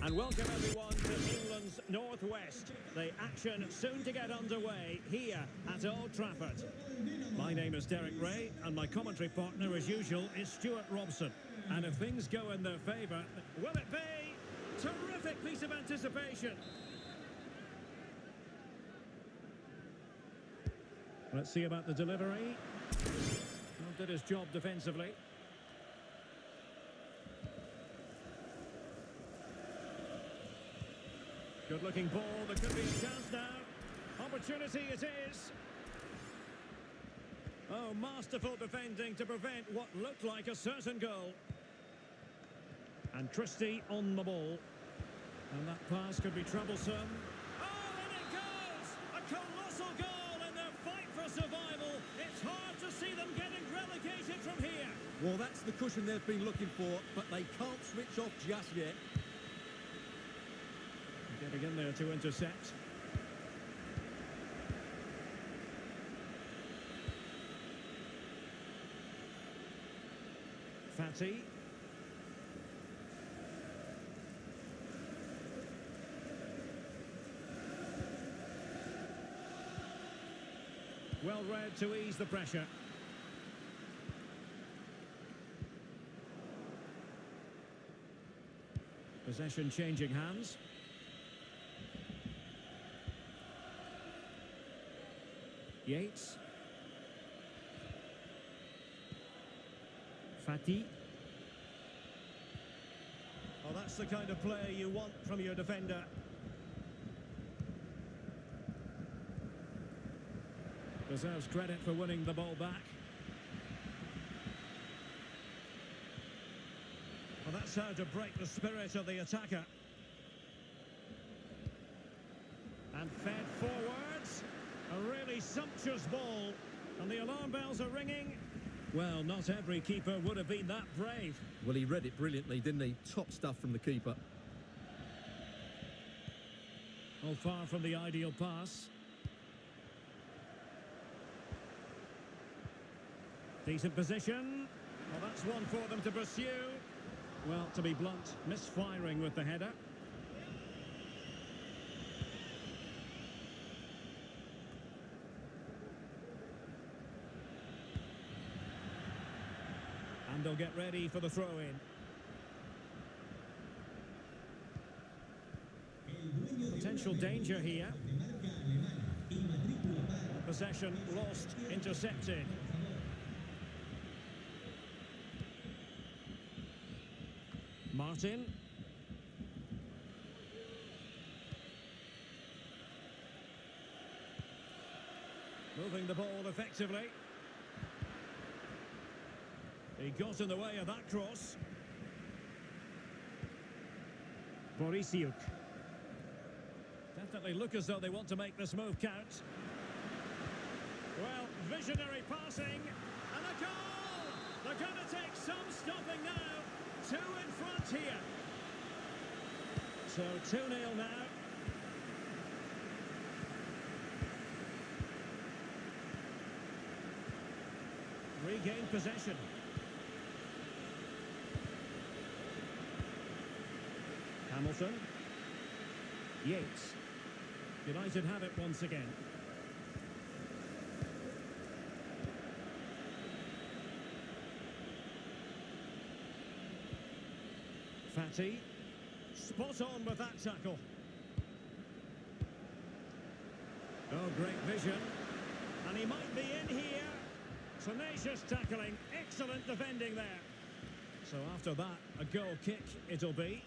And welcome everyone to England's Northwest. The action soon to get underway here at Old Trafford. My name is Derek Rae and my commentary partner as usual is Stewart Robson. And if things go in their favour, will it be? Terrific piece of anticipation. Let's see about the delivery. Did his job defensively. Good looking ball, there could be a chance now. Opportunity it is. Oh, masterful defending to prevent what looked like a certain goal. And Christie on the ball. And that pass could be troublesome. Oh, and it goes! A colossal goal in their fight for survival. It's hard to see them getting relegated from here. Well, that's the cushion they've been looking for, but they can't switch off just yet. In there to intercept. Fati. Well read to ease the pressure. Possession changing hands. Yates. Fati. Oh, that's the kind of play you want from your defender. Deserves credit for winning the ball back. Well, that's how to break the spirit of the attacker. And fed. Sumptuous ball. And the alarm bells are ringing. Well, not every keeper would have been that brave. Well, he read it brilliantly, didn't he? Top stuff from the keeper. All far from the ideal pass. Decent position. Well, that's one for them to pursue. Well, to be blunt, misfiring with the header. They'll get ready for the throw-in. Potential danger here. Possession lost, intercepted. Martin. Moving the ball effectively. He got in the way of that cross. Borisiuk. Definitely look as though they want to make this move count. Well, visionary passing. And a goal! They're going to take some stopping now. Two in front here. So 2-0 now. Regain possession. Hamilton. Yates. United have it once again. Fati. Spot on with that tackle. Oh, great vision. And he might be in here. Tenacious tackling. Excellent defending there. So after that, a goal kick it'll be.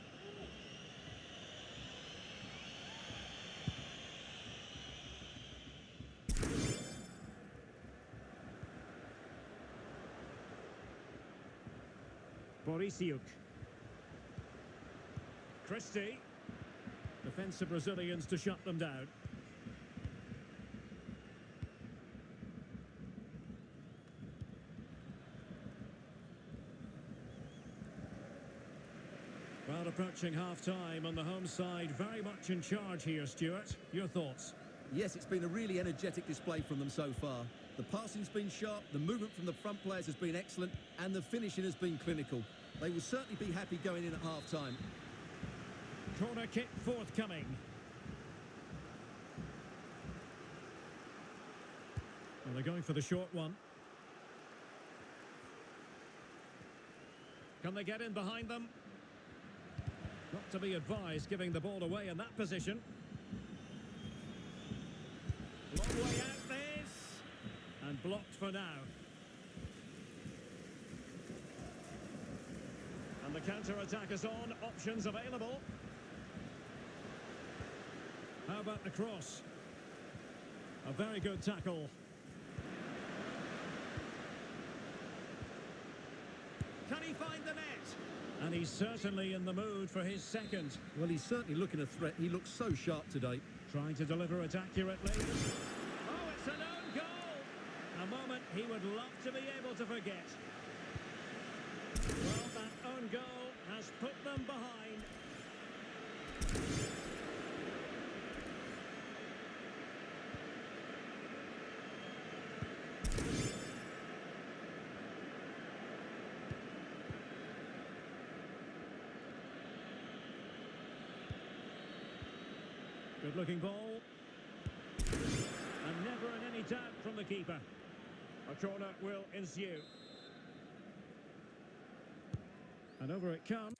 Borisiuk. Christie. Defensive Brazilians to shut them down. Well, approaching half-time on the home side, very much in charge here, Stewart. Your thoughts? Yes, it's been a really energetic display from them so far. The passing's been sharp, the movement from the front players has been excellent, and the finishing has been clinical. They will certainly be happy going in at half-time. Corner kick forthcoming. And they're going for the short one. Can they get in behind them? Not to be advised giving the ball away in that position. Long way out this. And blocked for now. And the counter-attack is on. Options available. How about the cross? A very good tackle. Can he find the net? And he's certainly in the mood for his second. Well, he's certainly looking a threat. He looks so sharp today. Trying to deliver it accurately. Oh, it's an own goal! A moment he would love to be able to forget. Well, that own goal has put them behind. Good looking ball. And never in any doubt from the keeper. A corner will ensue. And over it comes.